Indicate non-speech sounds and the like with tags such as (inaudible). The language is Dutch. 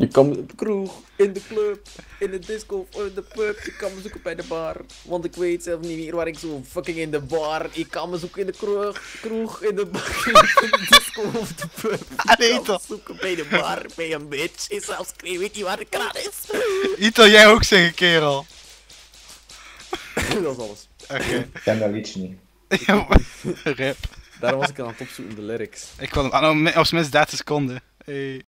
Je kan me op de kroeg, in de club, in de disco of in de pub. Je kan me zoeken bij de bar. Want ik weet zelf niet meer waar ik zo fucking in de bar. Je kan me zoeken in de kroeg, kroeg in de bar, (laughs) in de disco of de pub. Je ah, nee, kan me zoeken bij de bar, bij een bitch. Je zelfs ik weet niet waar de kraan is. (laughs) Ito, jij ook zeggen, kerel. (laughs) Dat is alles. Oké. Ik ken dat niet. Rip. Daarom was ik aan het opzoeken de lyrics. Ik wil hem op zijn minst 30 seconden. Hey.